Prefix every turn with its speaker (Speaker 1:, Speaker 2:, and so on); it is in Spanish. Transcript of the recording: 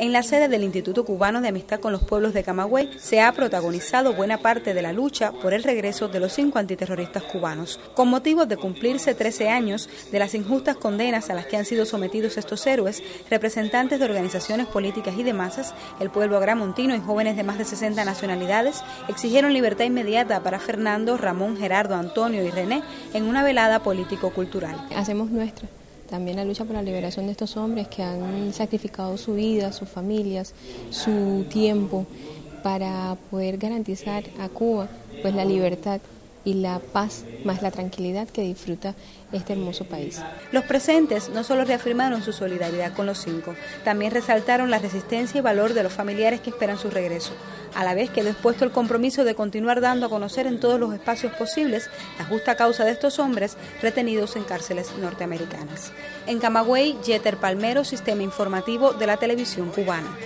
Speaker 1: En la sede del Instituto Cubano de Amistad con los Pueblos de Camagüey se ha protagonizado buena parte de la lucha por el regreso de los cinco antiterroristas cubanos, con motivo de cumplirse 13 años de las injustas condenas a las que han sido sometidos estos héroes, representantes de organizaciones políticas y de masas, el pueblo agramontino y jóvenes de más de 60 nacionalidades exigieron libertad inmediata para Fernando, Ramón, Gerardo, Antonio y René en una velada político-cultural.
Speaker 2: Hacemos nuestra también la lucha por la liberación de estos hombres que han sacrificado su vida, sus familias, su tiempo para poder garantizar a Cuba pues la libertad y la paz más la tranquilidad que disfruta este hermoso país.
Speaker 1: Los presentes no solo reafirmaron su solidaridad con los cinco, también resaltaron la resistencia y valor de los familiares que esperan su regreso, a la vez que expuesto el compromiso de continuar dando a conocer en todos los espacios posibles la justa causa de estos hombres retenidos en cárceles norteamericanas. En Camagüey, Jeter Palmero, Sistema Informativo de la Televisión Cubana.